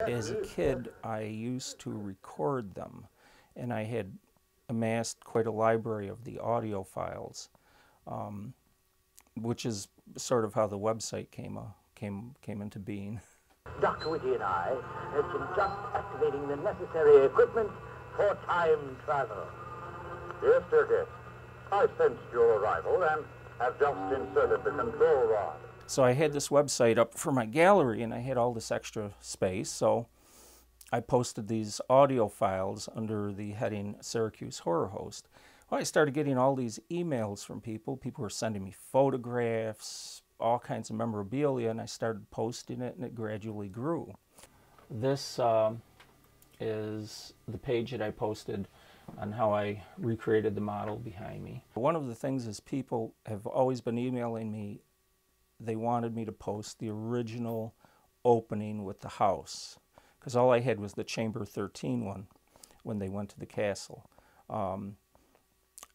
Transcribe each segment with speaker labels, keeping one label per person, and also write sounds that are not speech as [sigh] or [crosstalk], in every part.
Speaker 1: As a kid, I used to record them, and I had amassed quite a library of the audio files, um, which is sort of how the website came, uh, came, came into being.
Speaker 2: Dr. Witty and I have been just activating the necessary equipment for time travel.
Speaker 3: Yes, dear guest. I sensed your arrival and have just inserted the control rod.
Speaker 1: So I had this website up for my gallery and I had all this extra space. So I posted these audio files under the heading Syracuse Horror Host. Well, I started getting all these emails from people. People were sending me photographs, all kinds of memorabilia, and I started posting it and it gradually grew. This uh, is the page that I posted on how I recreated the model behind me. One of the things is people have always been emailing me they wanted me to post the original opening with the house because all I had was the Chamber 13 one when they went to the castle. Um,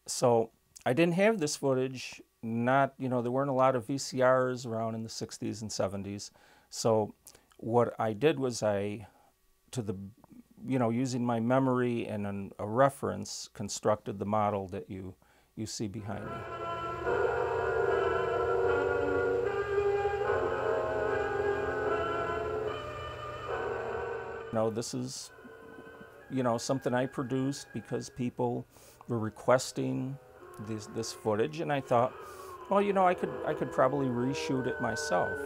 Speaker 1: so I didn't have this footage. Not, you know, there weren't a lot of VCRs around in the 60s and 70s. So what I did was I, to the, you know, using my memory and an, a reference, constructed the model that you, you see behind me. Know, this is, you know, something I produced because people were requesting this, this footage, and I thought, well, you know, I could, I could probably reshoot it myself.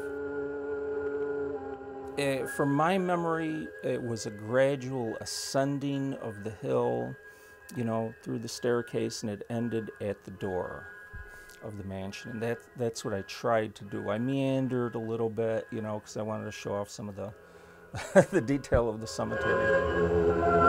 Speaker 1: Uh, from my memory, it was a gradual ascending of the hill, you know, through the staircase, and it ended at the door of the mansion. And that, that's what I tried to do. I meandered a little bit, you know, because I wanted to show off some of the [laughs] the detail of the cemetery.